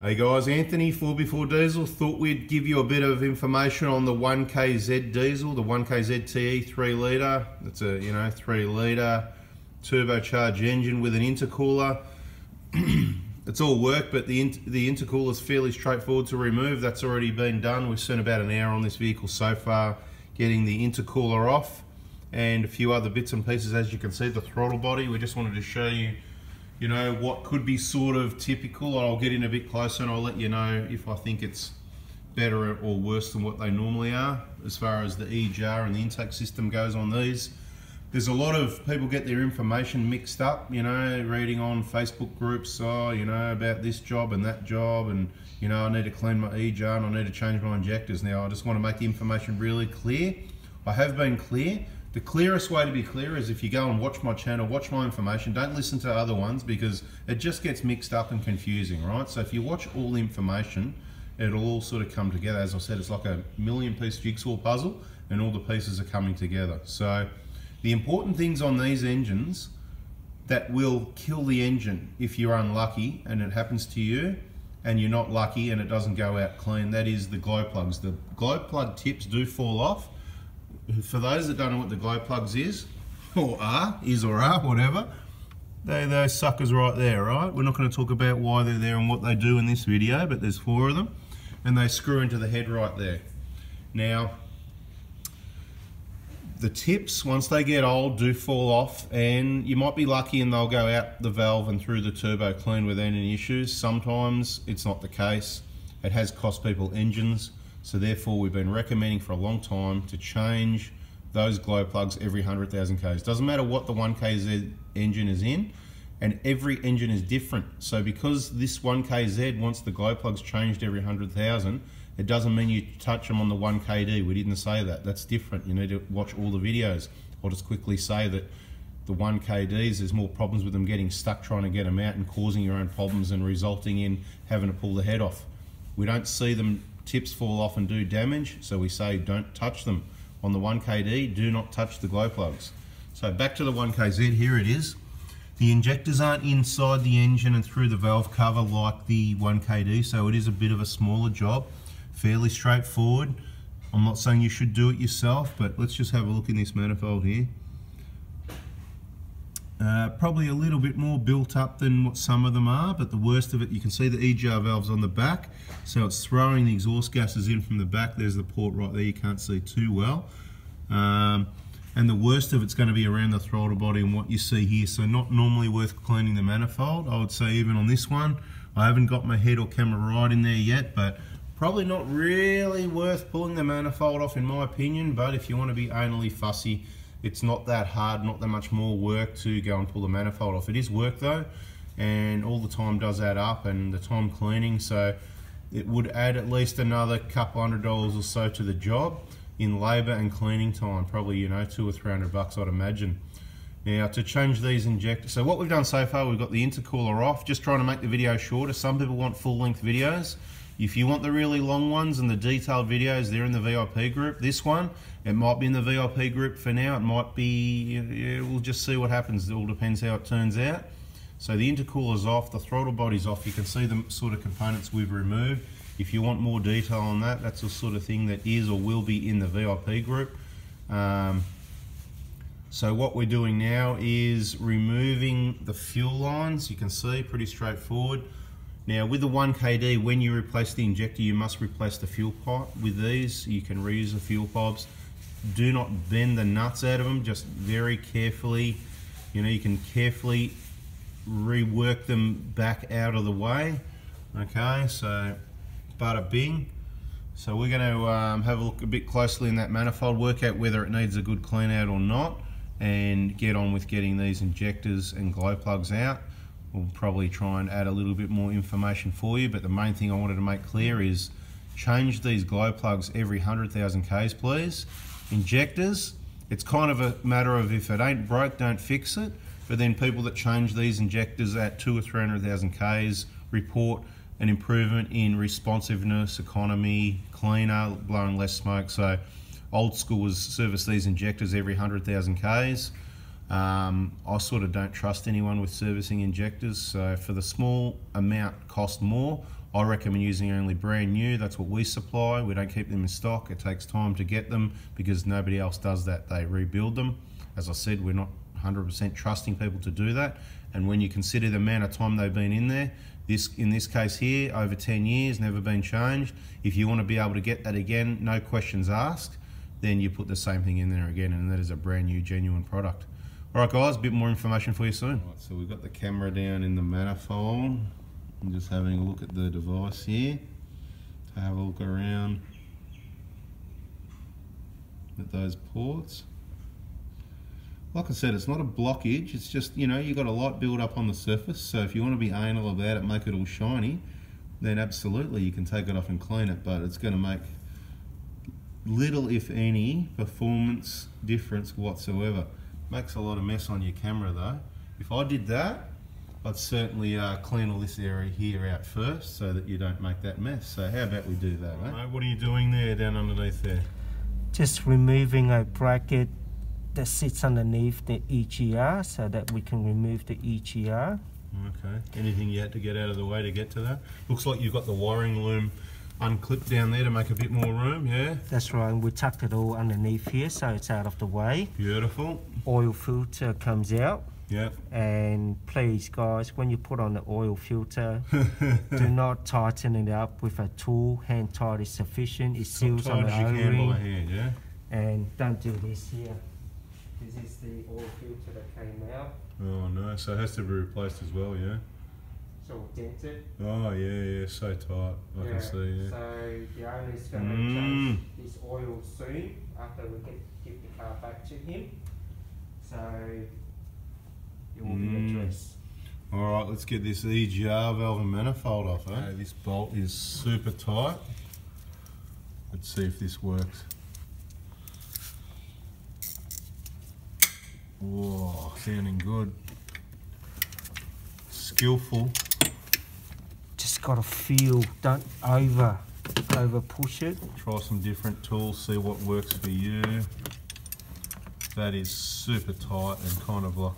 Hey guys, Anthony, Fourby4Diesel. Thought we'd give you a bit of information on the 1KZ diesel, the 1KZ TE 3 litre. It's a, you know, 3 litre turbocharged engine with an intercooler. it's all work, but the, the intercooler is fairly straightforward to remove. That's already been done. We've spent about an hour on this vehicle so far getting the intercooler off and a few other bits and pieces. As you can see, the throttle body, we just wanted to show you you know, what could be sort of typical. I'll get in a bit closer and I'll let you know if I think it's better or worse than what they normally are as far as the EGR and the intake system goes on these. There's a lot of people get their information mixed up, you know, reading on Facebook groups, oh, you know, about this job and that job and, you know, I need to clean my EGR and I need to change my injectors. Now, I just want to make the information really clear. I have been clear, the clearest way to be clear is if you go and watch my channel, watch my information, don't listen to other ones because it just gets mixed up and confusing, right? So if you watch all the information, it'll all sort of come together. As I said, it's like a million piece jigsaw puzzle and all the pieces are coming together. So the important things on these engines that will kill the engine if you're unlucky and it happens to you and you're not lucky and it doesn't go out clean, that is the glow plugs. The glow plug tips do fall off for those that don't know what the glow plugs is, or are, is or are, whatever, they those suckers right there, right? We're not going to talk about why they're there and what they do in this video, but there's four of them, and they screw into the head right there. Now, the tips, once they get old, do fall off, and you might be lucky and they'll go out the valve and through the turbo clean without any issues. Sometimes it's not the case. It has cost people engines. So therefore we've been recommending for a long time to change those glow plugs every 100,000 Ks. Doesn't matter what the 1KZ engine is in, and every engine is different. So because this 1KZ wants the glow plugs changed every 100,000, it doesn't mean you touch them on the 1KD. We didn't say that. That's different. You need to watch all the videos. I'll just quickly say that the 1KDs, there's more problems with them getting stuck trying to get them out and causing your own problems and resulting in having to pull the head off. We don't see them tips fall off and do damage, so we say don't touch them. On the 1KD, do not touch the glow plugs. So back to the 1KZ, here it is. The injectors aren't inside the engine and through the valve cover like the 1KD, so it is a bit of a smaller job, fairly straightforward. I'm not saying you should do it yourself, but let's just have a look in this manifold here. Uh, probably a little bit more built up than what some of them are, but the worst of it, you can see the EGR valves on the back, so it's throwing the exhaust gases in from the back. There's the port right there, you can't see too well. Um, and the worst of it's going to be around the throttle body and what you see here, so not normally worth cleaning the manifold. I would say even on this one, I haven't got my head or camera right in there yet, but probably not really worth pulling the manifold off in my opinion, but if you want to be anally fussy, it's not that hard, not that much more work to go and pull the manifold off. It is work though, and all the time does add up and the time cleaning, so it would add at least another couple hundred dollars or so to the job in labor and cleaning time, probably, you know, two or three hundred bucks, I'd imagine. Now, to change these injectors, so what we've done so far, we've got the intercooler off, just trying to make the video shorter. Some people want full-length videos. If you want the really long ones and the detailed videos, they're in the VIP group. This one, it might be in the VIP group for now. It might be, yeah, we'll just see what happens. It all depends how it turns out. So the intercooler's off, the throttle body's off. You can see the sort of components we've removed. If you want more detail on that, that's the sort of thing that is or will be in the VIP group. Um, so what we're doing now is removing the fuel lines. You can see, pretty straightforward. Now with the 1KD, when you replace the injector, you must replace the fuel pipe. With these, you can reuse the fuel pipes. Do not bend the nuts out of them, just very carefully. You know, you can carefully rework them back out of the way. Okay, so bada bing. So we're going to um, have a look a bit closely in that manifold, work out whether it needs a good clean out or not, and get on with getting these injectors and glow plugs out. We'll probably try and add a little bit more information for you, but the main thing I wanted to make clear is change these glow plugs every 100,000 Ks, please. Injectors, it's kind of a matter of if it ain't broke, don't fix it. But then people that change these injectors at two or 300,000 Ks report an improvement in responsiveness, economy, cleaner, blowing less smoke. So old school was service these injectors every 100,000 Ks. Um, I sort of don't trust anyone with servicing injectors, so for the small amount cost more, I recommend using only brand new. That's what we supply. We don't keep them in stock. It takes time to get them because nobody else does that. They rebuild them. As I said, we're not 100% trusting people to do that. And when you consider the amount of time they've been in there, this in this case here, over 10 years, never been changed. If you want to be able to get that again, no questions asked, then you put the same thing in there again, and that is a brand new, genuine product. All right, guys, a bit more information for you soon. So we've got the camera down in the manifold. I'm just having a look at the device here have a look around at those ports. Like I said, it's not a blockage, it's just, you know, you've got a light build up on the surface, so if you want to be anal about it, make it all shiny, then absolutely you can take it off and clean it, but it's going to make little, if any, performance difference whatsoever. Makes a lot of mess on your camera though. If I did that, I'd certainly uh, clean all this area here out first so that you don't make that mess. So how about we do that, eh? Mate, what are you doing there down underneath there? Just removing a bracket that sits underneath the EGR so that we can remove the EGR. Okay. Anything you had to get out of the way to get to that? Looks like you've got the wiring loom unclipped down there to make a bit more room, yeah? That's right, we tucked it all underneath here so it's out of the way. Beautiful. Oil filter comes out. Yep. And please guys, when you put on the oil filter, do not tighten it up with a tool. Hand tight is sufficient. It seals on the O-ring. Hand, yeah? And don't do this here. This is the oil filter that came out. Oh no, so it has to be replaced as well, yeah? So dented. Oh yeah, yeah, so tight. I yeah. can see. Yeah. So the owner is going to mm. change this oil soon after we get give the car back to him. So it will mm. be addressed. All right, let's get this EGR valve and manifold off. Eh? Okay, this bolt is super tight. Let's see if this works. Whoa, sounding good. Skillful Just got to feel, don't over, over push it. Try some different tools, see what works for you. That is super tight and kind of like,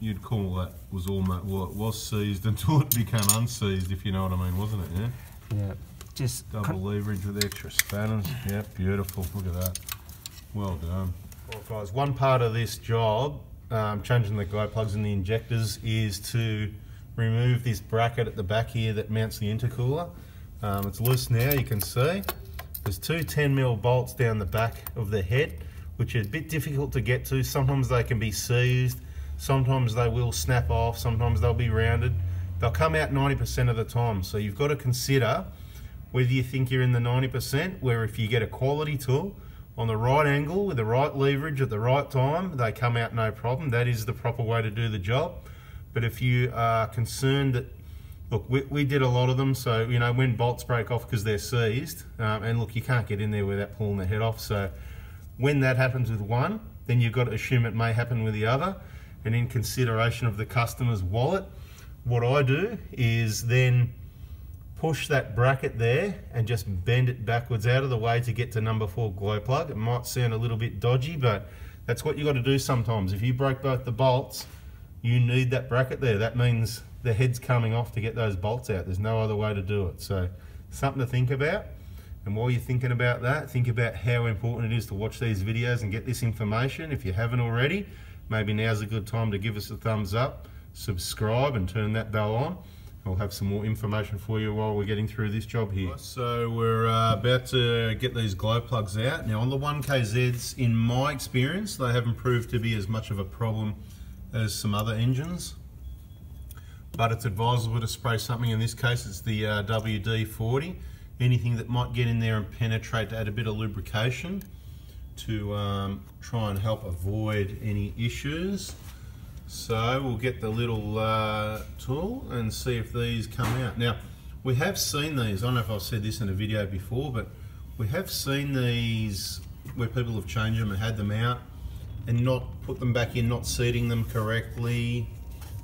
you'd call that was almost, well it was seized until it became unseized if you know what I mean, wasn't it, yeah? Yeah, just... Double leverage with extra spanners, yep, beautiful, look at that. Well done. Well guys, one part of this job, um, changing the glow plugs and the injectors is to remove this bracket at the back here that mounts the intercooler. Um, it's loose now, you can see. There's two 10mm bolts down the back of the head, which are a bit difficult to get to. Sometimes they can be seized, sometimes they will snap off, sometimes they'll be rounded. They'll come out 90% of the time, so you've got to consider whether you think you're in the 90%, where if you get a quality tool on the right angle with the right leverage at the right time, they come out no problem. That is the proper way to do the job. But if you are concerned that, look, we, we did a lot of them, so, you know, when bolts break off because they're seized, um, and look, you can't get in there without pulling the head off, so when that happens with one, then you've got to assume it may happen with the other, and in consideration of the customer's wallet, what I do is then push that bracket there and just bend it backwards out of the way to get to number four glow plug. It might sound a little bit dodgy, but that's what you got to do sometimes. If you break both the bolts, you need that bracket there. That means the head's coming off to get those bolts out. There's no other way to do it. So something to think about. And while you're thinking about that, think about how important it is to watch these videos and get this information. If you haven't already, maybe now's a good time to give us a thumbs up, subscribe and turn that bell on. I'll have some more information for you while we're getting through this job here. So we're uh, about to get these glow plugs out. Now on the 1KZs, in my experience, they haven't proved to be as much of a problem as some other engines. But it's advisable to spray something, in this case it's the uh, WD-40. Anything that might get in there and penetrate to add a bit of lubrication to um, try and help avoid any issues. So we'll get the little uh, tool and see if these come out. Now, we have seen these, I don't know if I've said this in a video before, but we have seen these where people have changed them and had them out and not put them back in, not seating them correctly,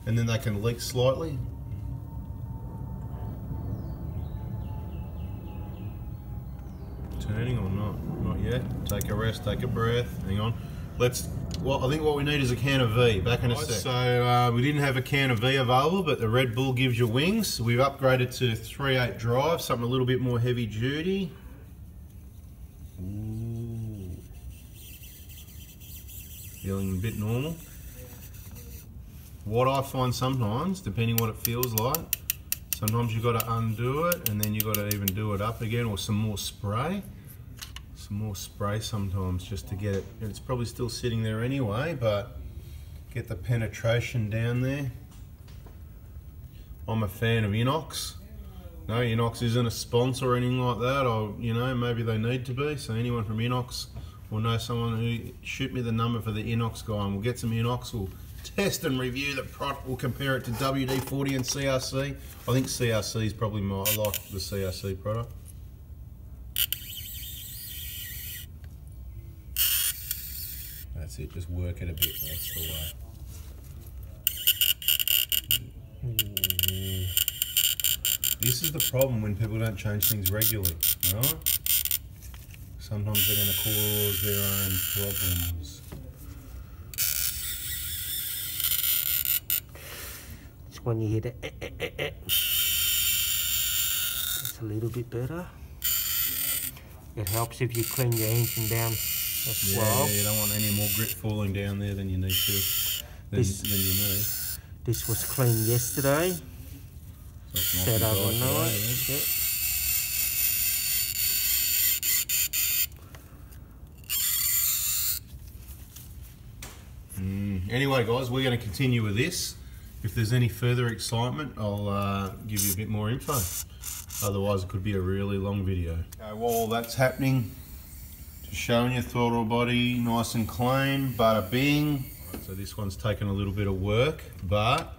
and then they can leak slightly. Or not? Not yet. Take a rest, take a breath. Hang on. let's. Well, I think what we need is a can of V. Back in a sec. So uh, we didn't have a can of V available, but the Red Bull gives you wings. We've upgraded to 3.8 drive, something a little bit more heavy duty. Ooh. Feeling a bit normal. What I find sometimes, depending what it feels like, sometimes you've got to undo it and then you've got to even do it up again or some more spray some more spray sometimes just to get it. It's probably still sitting there anyway, but get the penetration down there. I'm a fan of Inox. No, Inox isn't a sponsor or anything like that, or you know, maybe they need to be. So anyone from Inox will know someone who shoot me the number for the Inox guy, and we'll get some Inox. We'll test and review the product. We'll compare it to WD-40 and CRC. I think CRC is probably my. I like the CRC product. It, just work it a bit, that's the way. This is the problem when people don't change things regularly, right? Sometimes they're going to cause their own problems. It's when you hit it. Eh, eh, eh, eh. It's a little bit better. It helps if you clean your engine down as Yeah, well. yeah, you don't want any more grit falling down there than you need to, than, This- than you need. This was cleaned yesterday. So Set and dry overnight. today, yeah. Yep. Mm. Anyway, guys, we're going to continue with this. If there's any further excitement, I'll uh, give you a bit more info. Otherwise, it could be a really long video. Okay, while that's happening, just showing your throttle body nice and clean, bada bing. So this one's taken a little bit of work, but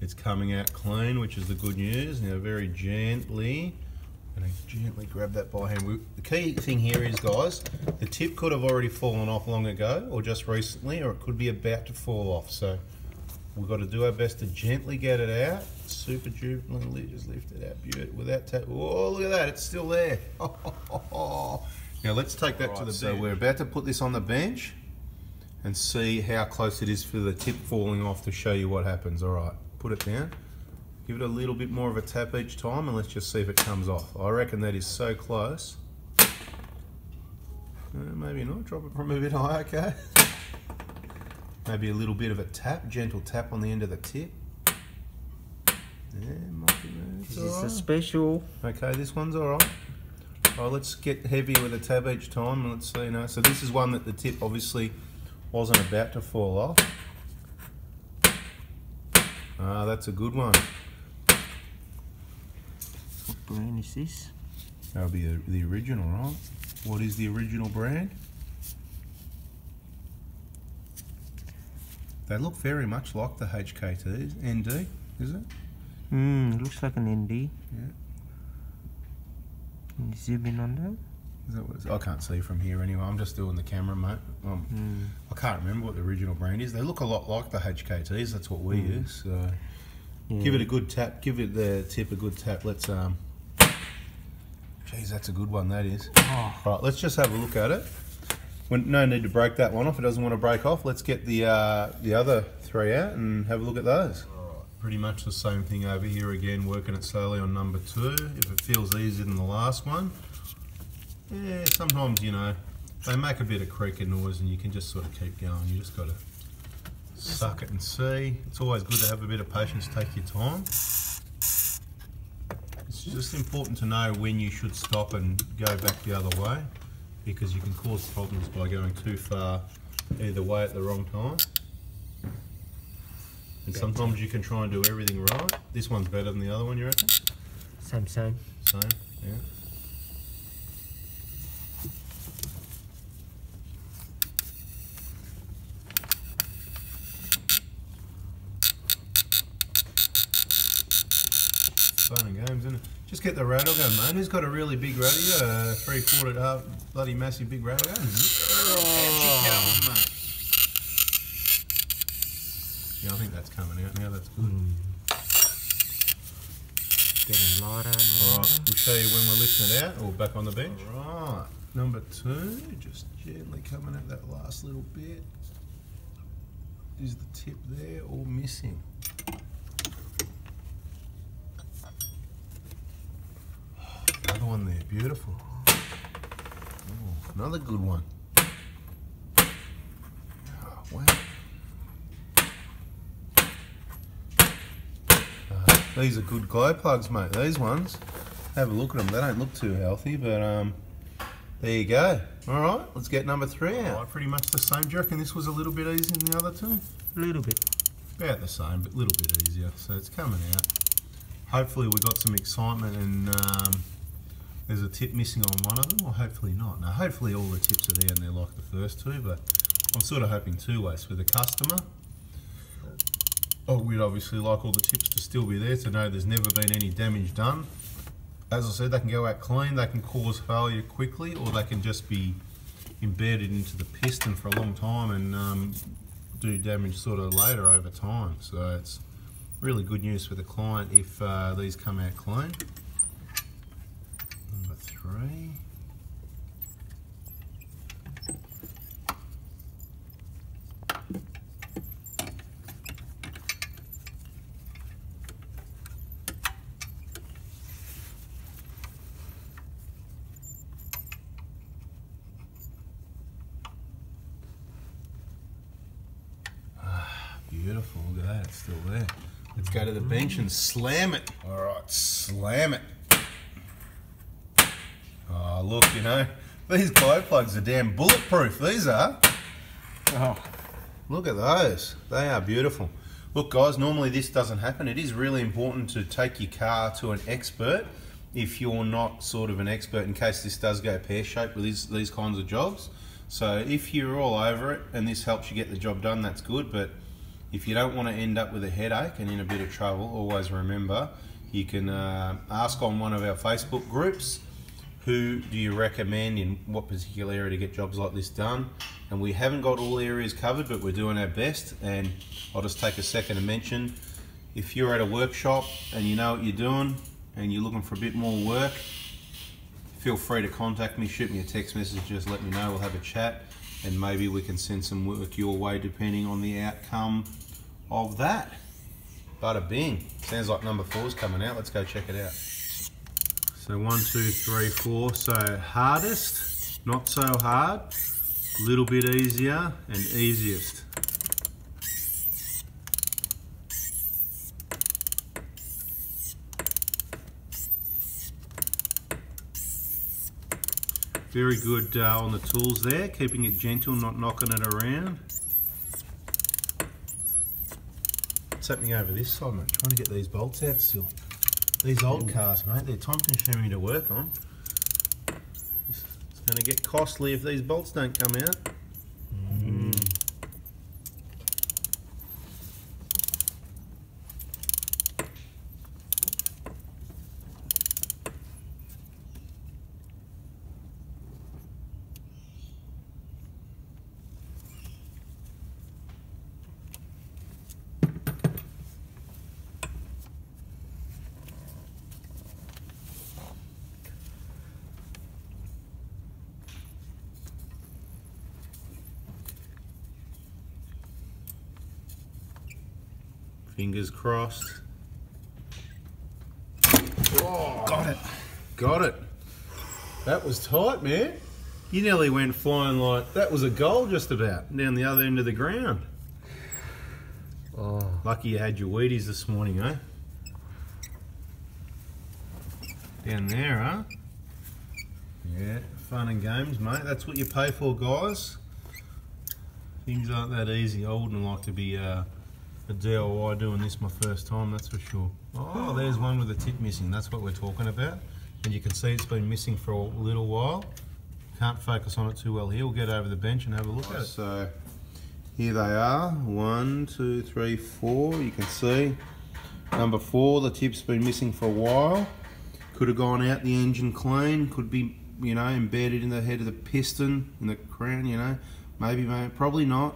it's coming out clean, which is the good news. Now, very gently, and I gently grab that by hand. The key thing here is, guys, the tip could have already fallen off long ago, or just recently, or it could be about to fall off. So we've got to do our best to gently get it out. Super gently, just lift it out. Beautiful. Without. Oh, look at that! It's still there. now let's take that to the bench. So we're about to put this on the bench and see how close it is for the tip falling off to show you what happens. All right, put it down. Give it a little bit more of a tap each time and let's just see if it comes off. I reckon that is so close. Uh, maybe not, drop it from a bit high, okay. Maybe a little bit of a tap, gentle tap on the end of the tip. Yeah, might be, it's This is alright. a special. Okay, this one's all right. Well, let's get heavier with a tab each time and let's see. You know, so this is one that the tip obviously wasn't about to fall off. Ah, that's a good one. What brand is this? That'll be the, the original, right? What is the original brand? They look very much like the HKTs. ND, is it? Hmm, looks like an ND. Yeah. Can you zoom in on that? Is that what it's, I can't see from here anyway. I'm just doing the camera, mate. Um, Hmm. I can't remember what the original brand is. They look a lot like the HKTs. That's what we use. So Yeah. give it a good tap. Give it the tip a good tap. Let's um. Geez, that's a good one. That is. Oh, Right, let's just have a look at it. When, no need to break that one off. It doesn't want to break off. Let's get the uh, the other three out and have a look at those. Pretty much the same thing over here again, working it slowly on number two. If it feels easier than the last one, yeah, sometimes you know they make a bit of creaking noise, and you can just sort of keep going. You just got to suck it and see. It's always good to have a bit of patience. Take your time. It's just important to know when you should stop and go back the other way because you can cause problems by going too far either way at the wrong time. And sometimes you can try and do everything right. This one's better than the other one, you reckon? same, same. Same, yeah. Fun and games, isn't it? Just get the rattle gun, man. Who's got a really big radio? A uh, three quarter, half, uh, bloody massive big radio gun? Yeah, I think that's coming out now. That's good. Mm. getting lighter and lighter. Right, we'll show you when we're lifting it out or back on the bench. Right, number two, just gently coming at that last little bit. Is the tip there or missing? Another one there, beautiful. Ooh, another good one. Oh, wow. These are good glow plugs, mate. These ones. Have a look at them. They don't look too healthy, but um, there you go. All right, let's get number three out. Right, pretty much the same. Do you reckon this was a little bit easier than the other two? A little bit. About the same, but a little bit easier. So it's coming out. Hopefully we got some excitement and um, there's a tip missing on one of them, or hopefully not. Now, hopefully all the tips are there and they're like the first two, but I'm sort of hoping two ways with the customer. Oh, we'd obviously like all the tips to still be there to know there's never been any damage done. As I said, they can go out clean, they can cause failure quickly, or they can just be embedded into the piston for a long time and um, do damage sort of later over time. So it's really good news for the client if uh, these come out clean. Number three. Beautiful, look at that, it's still there. Let's go to the bench and slam it. All right, slam it. Oh, look, you know, these glow plugs are damn bulletproof. These are. Oh. Look at those. They are beautiful. Look, guys, normally this doesn't happen. It is really important to take your car to an expert if you're not sort of an expert in case this does go pear-shaped with these, these kinds of jobs. So if you're all over it and this helps you get the job done, that's good. But if you don't want to end up with a headache and in a bit of trouble, always remember you can uh, ask on one of our Facebook groups who do you recommend in what particular area to get jobs like this done. And we haven't got all areas covered, but we're doing our best. And I'll just take a second to mention if you're at a workshop and you know what you're doing and you're looking for a bit more work, feel free to contact me, shoot me a text message, just let me know, we'll have a chat and maybe we can send some work your way depending on the outcome of that. Bada bing. Sounds like number four is coming out. Let's go check it out. So one, two, three, four. So hardest, not so hard, little bit easier, and easiest. Very good uh, on the tools there, keeping it gentle, not knocking it around. What's happening over this side, mate? Trying to get these bolts out still. These old cars, mate, they're time consuming to work on. It's going to get costly if these bolts don't come out. Fingers crossed. Oh, got it. Got it. That was tight, man. You nearly went flying like that was a goal just about down the other end of the ground. Oh. Lucky you had your Wheaties this morning, eh? Down there, huh? Yeah, fun and games, mate. That's what you pay for, guys. Things aren't that easy. I wouldn't like to be uh, a DIY doing this my first time, that's for sure. Oh, there's one with a tip missing. That's what we're talking about. And you can see it's been missing for a little while. Can't focus on it too well here. We'll get over the bench and have a look at it. So here they are. One, two, three, four. You can see number four. The tip's been missing for a while. Could have gone out the engine clean. Could be, you know, embedded in the head of the piston, in the crown, you know. Maybe, maybe, probably not.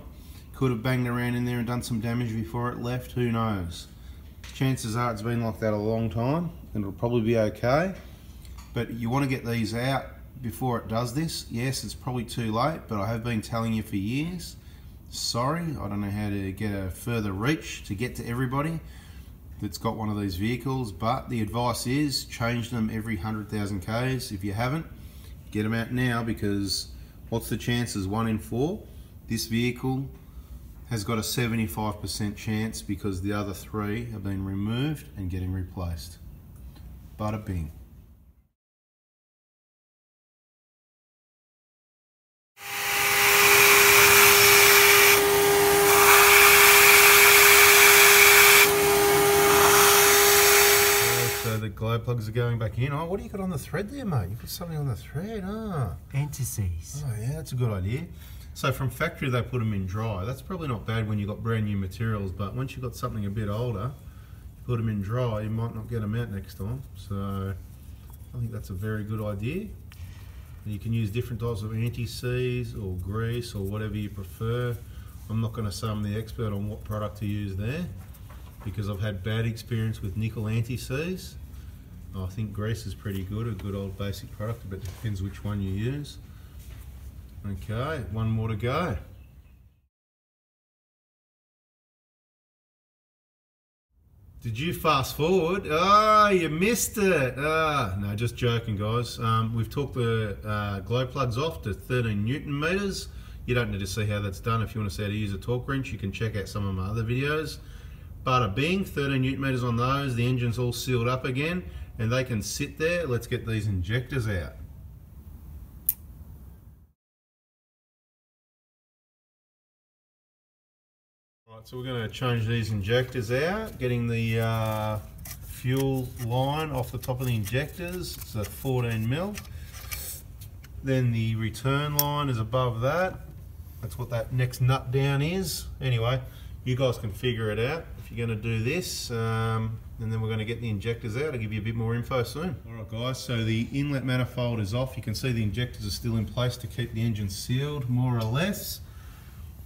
Could have banged around in there and done some damage before it left. Who knows? Chances are it's been like that a long time. and it'll probably be okay. But you want to get these out before it does this. Yes, it's probably too late, but I have been telling you for years. Sorry, I don't know how to get a further reach to get to everybody that's got one of these vehicles, but the advice is change them every 100,000 Ks. If you haven't, get them out now because what's the chances? One in four. This vehicle has got a 75% chance because the other three have been removed and getting replaced. Bada bing. So the glow plugs are going back in. Oh, what do you got on the thread there, mate? You put something on the thread. Ah. Anti-seize. Oh yeah, that's a good idea. So from factory they put them in dry. That's probably not bad when you've got brand new materials, but once you've got something a bit older, you put them in dry, you might not get them out next time. So I think that's a very good idea. And you can use different types of anti-seize or grease or whatever you prefer. I'm not going to say I'm the expert on what product to use there because I've had bad experience with nickel anti-seize. I think grease is pretty good, a good old basic product, but it depends which one you use. Okay, one more to go. Did you fast forward? Oh, you missed it. Ah, no, just joking, guys. Um, we've took the uh, glow plugs off to 13 newton meters. You don't need to see how that's done. If you want to see how to use a torque wrench, you can check out some of my other videos. Bada bing, 13 newton meters on those. The engine's all sealed up again, and they can sit there. Let's get these injectors out. Right, so we're going to change these injectors out, getting the uh, fuel line off the top of the injectors. It's a 14 mil. Then the return line is above that. That's what that next nut down is. Anyway, you guys can figure it out if you're going to do this. Um, and then we're going to get the injectors out. I'll give you a bit more info soon. All right, guys, so the inlet manifold is off. You can see the injectors are still in place to keep the engine sealed, more or less.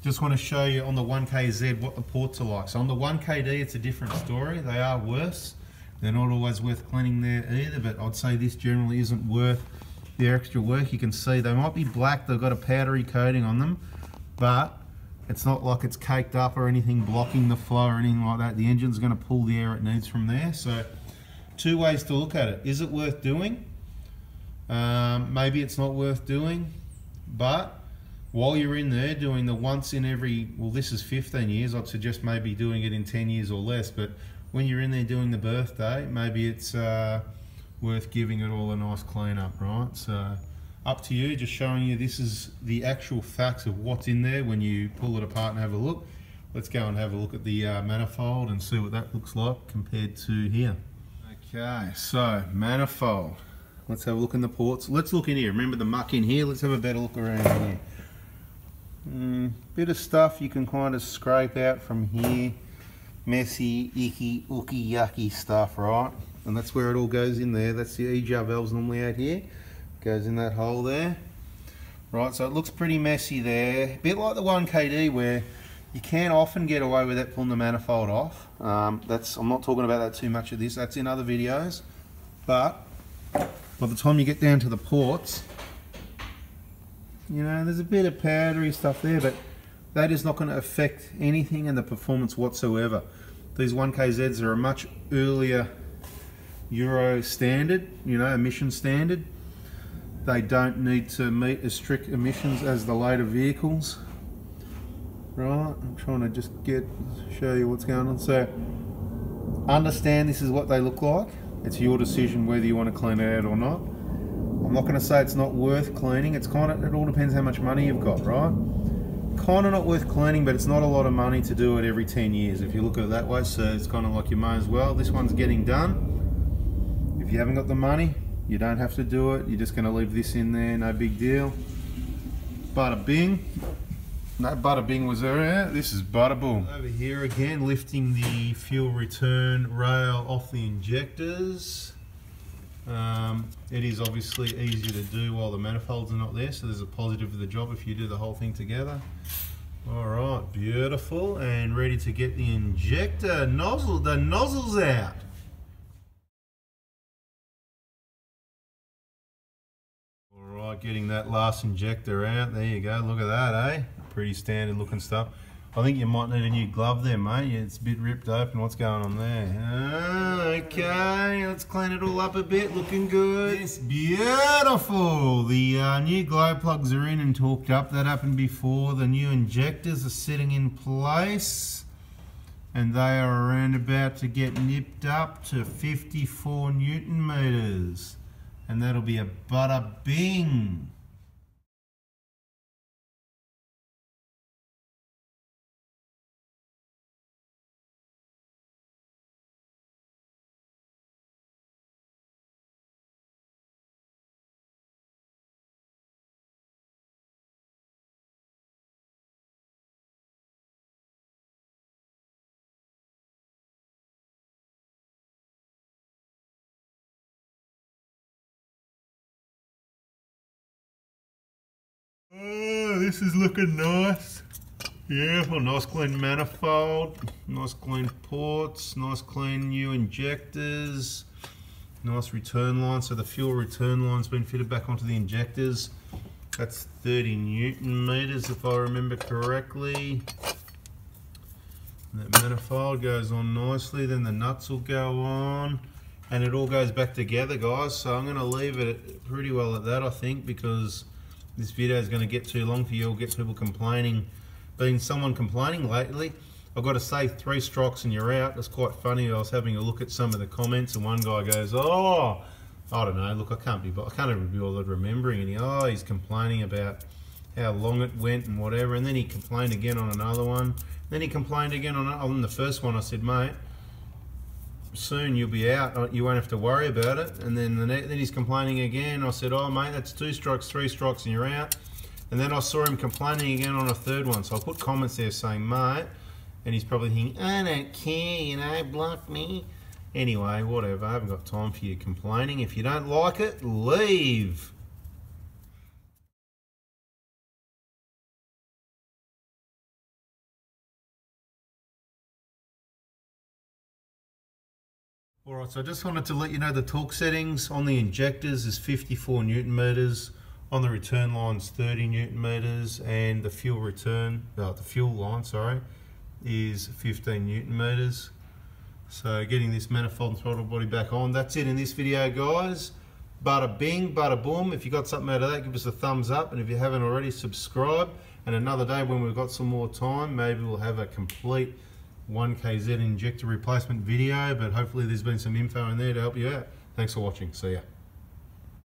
Just want to show you on the 1KZ what the ports are like. So on the 1KD, it's a different story. They are worse. They're not always worth cleaning there either, but I'd say this generally isn't worth the extra work. You can see they might be black, they've got a powdery coating on them, but it's not like it's caked up or anything blocking the flow or anything like that. The engine's going to pull the air it needs from there. So two ways to look at it. Is it worth doing? Um, maybe it's not worth doing, but while you're in there doing the once in every, well this is 15 years, I'd suggest maybe doing it in 10 years or less, but when you're in there doing the birthday, maybe it's uh, worth giving it all a nice clean up, right? So up to you, just showing you this is the actual facts of what's in there when you pull it apart and have a look. Let's go and have a look at the uh, manifold and see what that looks like compared to here. Okay, so manifold. Let's have a look in the ports. Let's look in here. Remember the muck in here? Let's have a better look around here. Mm, bit of stuff you can kind of scrape out from here. Messy, icky, ooky, yucky stuff, right? And that's where it all goes in there. That's the EGR valves normally out here. Goes in that hole there. Right, so it looks pretty messy there. A bit like the 1KD where you can often get away with that pulling the manifold off. Um, that's I'm not talking about that too much of this. That's in other videos. But by the time you get down to the ports, you know, there's a bit of powdery stuff there, but that is not going to affect anything in the performance whatsoever. These 1KZs are a much earlier Euro standard, you know, emission standard. They don't need to meet as strict emissions as the later vehicles. Right, I'm trying to just get, show you what's going on. So, understand this is what they look like. It's your decision whether you want to clean it out or not. I'm not going to say it's not worth cleaning. It's kind of, it all depends how much money you've got, right? Kind of not worth cleaning, but it's not a lot of money to do it every 10 years if you look at it that way. So it's kind of like you may as well. This one's getting done. If you haven't got the money, you don't have to do it. You're just going to leave this in there, no big deal. Bada bing. No bada bing was there. Eh? This is bada boom. Over here again, lifting the fuel return rail off the injectors. Um, it is obviously easier to do while the manifolds are not there, so there's a positive of the job if you do the whole thing together. All right, beautiful, and ready to get the injector nozzle, the nozzles out. All right, getting that last injector out. There you go, look at that, eh? Pretty standard looking stuff. I think you might need a new glove there, mate. Yeah, it's a bit ripped open. What's going on there? Ah, okay, let's clean it all up a bit. Looking good. It's beautiful. The uh, new glow plugs are in and torqued up. That happened before. The new injectors are sitting in place. And they are around about to get nipped up to 54 newton meters. And that'll be a butter bing. Looking nice. Yeah, well, nice clean manifold, nice clean ports, nice clean new injectors, nice return line. So the fuel return line's been fitted back onto the injectors. That's 30 newton meters if I remember correctly. That manifold goes on nicely, then the nuts will go on and it all goes back together guys. So I'm gonna leave it pretty well at that I think because this video is going to get too long for you. I'll get people complaining. Been someone complaining lately. I've got to say three strokes and you're out. It's quite funny. I was having a look at some of the comments and one guy goes, oh, I don't know. Look, I can't be, I can't even be bothered remembering. He, oh, he's complaining about how long it went and whatever. And then he complained again on another one. Then he complained again on, on the first one. I said, mate, soon you'll be out. Uh, you won't have to worry about it. And then the then he's complaining again. I said, oh mate, that's two strikes, three strikes, and you're out. And then I saw him complaining again on a third one. So I put comments there saying, mate, and he's probably thinking, I don't care, you know, block me. Anyway, whatever. I haven't got time for you complaining. If you don't like it, leave. Alright, so I just wanted to let you know the torque settings on the injectors is 54 newton meters, on the return lines 30 newton meters, and the fuel return, uh, the fuel line, sorry, is 15 newton meters. So getting this manifold and throttle body back on. That's it in this video, guys. Bada bing, bada boom. If you got something out of that, give us a thumbs up. And if you haven't already, subscribe. And another day when we've got some more time, maybe we'll have a complete 1KZ injector replacement video, but hopefully there's been some info in there to help you out. Thanks for watching. See ya.